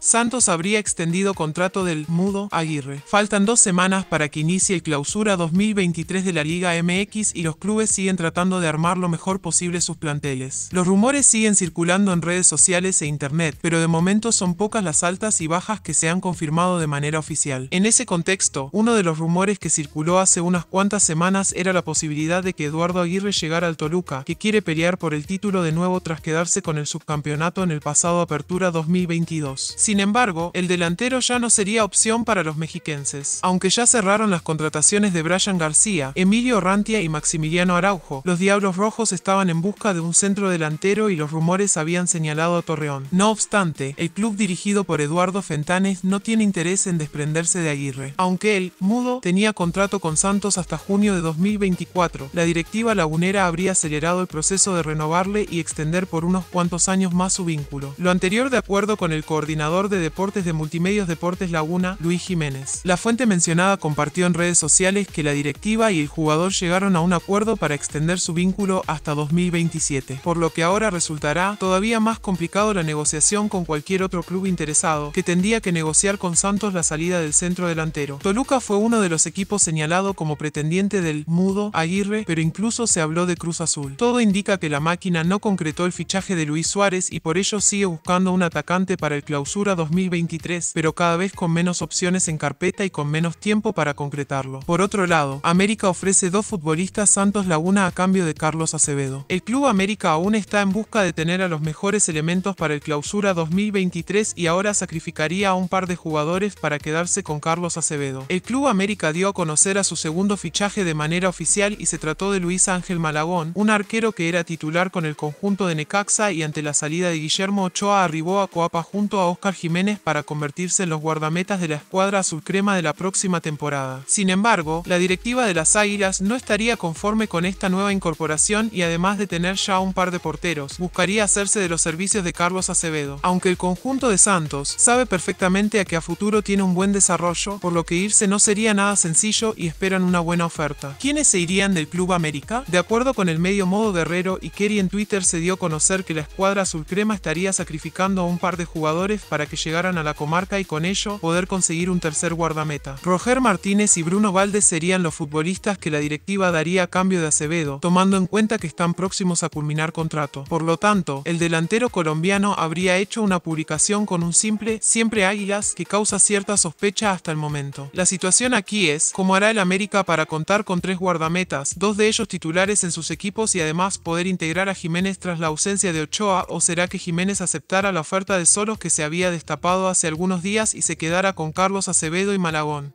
Santos habría extendido contrato del Mudo Aguirre. Faltan dos semanas para que inicie el clausura 2023 de la Liga MX y los clubes siguen tratando de armar lo mejor posible sus planteles. Los rumores siguen circulando en redes sociales e internet, pero de momento son pocas las altas y bajas que se han confirmado de manera oficial. En ese contexto, uno de los rumores que circuló hace unas cuantas semanas era la posibilidad de que Eduardo Aguirre llegara al Toluca, que quiere pelear por el título de nuevo tras quedarse con el subcampeonato en el pasado Apertura 2022. Sin embargo, el delantero ya no sería opción para los mexiquenses. Aunque ya cerraron las contrataciones de Brian García, Emilio Rantia y Maximiliano Araujo, los Diablos Rojos estaban en busca de un centro delantero y los rumores habían señalado a Torreón. No obstante, el club dirigido por Eduardo Fentanes no tiene interés en desprenderse de Aguirre. Aunque él, mudo, tenía contrato con Santos hasta junio de 2024, la directiva lagunera habría acelerado el proceso de renovarle y extender por unos cuantos años más su vínculo. Lo anterior de acuerdo con el coordinador de deportes de Multimedios Deportes Laguna, Luis Jiménez. La fuente mencionada compartió en redes sociales que la directiva y el jugador llegaron a un acuerdo para extender su vínculo hasta 2027, por lo que ahora resultará todavía más complicado la negociación con cualquier otro club interesado, que tendría que negociar con Santos la salida del centro delantero. Toluca fue uno de los equipos señalado como pretendiente del Mudo Aguirre, pero incluso se habló de Cruz Azul. Todo indica que la máquina no concretó el fichaje de Luis Suárez y por ello sigue buscando un atacante para el clausura 2023, pero cada vez con menos opciones en carpeta y con menos tiempo para concretarlo. Por otro lado, América ofrece dos futbolistas Santos Laguna a cambio de Carlos Acevedo. El Club América aún está en busca de tener a los mejores elementos para el clausura 2023 y ahora sacrificaría a un par de jugadores para quedarse con Carlos Acevedo. El Club América dio a conocer a su segundo fichaje de manera oficial y se trató de Luis Ángel Malagón, un arquero que era titular con el conjunto de Necaxa y ante la salida de Guillermo Ochoa arribó a Coapa junto a Oscar Jiménez para convertirse en los guardametas de la escuadra azul crema de la próxima temporada. Sin embargo, la directiva de las Águilas no estaría conforme con esta nueva incorporación y además de tener ya un par de porteros, buscaría hacerse de los servicios de Carlos Acevedo. Aunque el conjunto de Santos sabe perfectamente a que a futuro tiene un buen desarrollo, por lo que irse no sería nada sencillo y esperan una buena oferta. ¿Quiénes se irían del Club América? De acuerdo con el medio Modo Guerrero y Kerry en Twitter se dio a conocer que la escuadra azul crema estaría sacrificando a un par de jugadores que llegaran a la comarca y con ello poder conseguir un tercer guardameta. Roger Martínez y Bruno Valdés serían los futbolistas que la directiva daría a cambio de Acevedo, tomando en cuenta que están próximos a culminar contrato. Por lo tanto, el delantero colombiano habría hecho una publicación con un simple siempre águilas que causa cierta sospecha hasta el momento. La situación aquí es, ¿cómo hará el América para contar con tres guardametas, dos de ellos titulares en sus equipos y además poder integrar a Jiménez tras la ausencia de Ochoa o será que Jiménez aceptara la oferta de Solos que se había destapado hace algunos días y se quedara con Carlos Acevedo y Malagón.